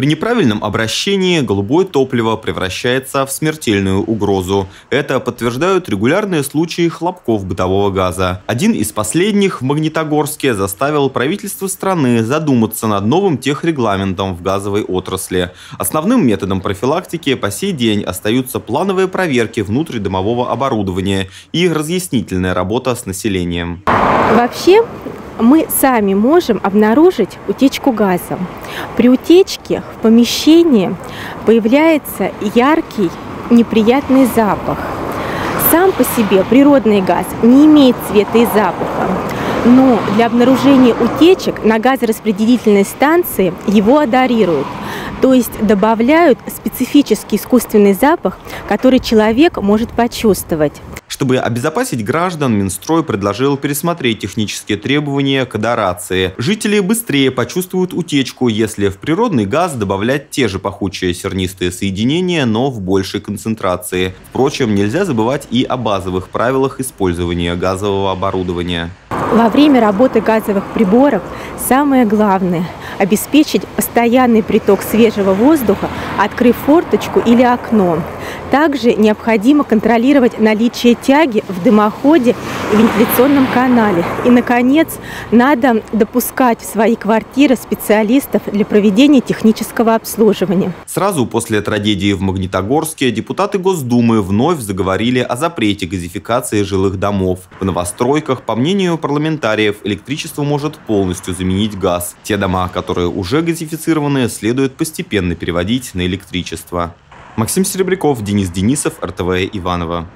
При неправильном обращении голубое топливо превращается в смертельную угрозу. Это подтверждают регулярные случаи хлопков бытового газа. Один из последних в Магнитогорске заставил правительство страны задуматься над новым техрегламентом в газовой отрасли. Основным методом профилактики по сей день остаются плановые проверки внутридомового оборудования и разъяснительная работа с населением. Вообще, мы сами можем обнаружить утечку газа. При утечке в помещении появляется яркий неприятный запах. Сам по себе природный газ не имеет цвета и запаха, но для обнаружения утечек на газораспределительной станции его одарируют. То есть добавляют специфический искусственный запах, который человек может почувствовать. Чтобы обезопасить граждан, Минстрой предложил пересмотреть технические требования к адорации. Жители быстрее почувствуют утечку, если в природный газ добавлять те же пахучие сернистые соединения, но в большей концентрации. Впрочем, нельзя забывать и о базовых правилах использования газового оборудования. Во время работы газовых приборов самое главное – обеспечить постоянный приток свежего воздуха, открыв форточку или окно. Также необходимо контролировать наличие тяги в дымоходе и вентиляционном канале. И, наконец, надо допускать в свои квартиры специалистов для проведения технического обслуживания. Сразу после трагедии в Магнитогорске депутаты Госдумы вновь заговорили о запрете газификации жилых домов. В новостройках, по мнению парламентариев, электричество может полностью заменить газ. Те дома, которые уже газифицированы, следует постепенно переводить на электричество. Максим Серебряков, Денис Денисов, РТВ Иваново.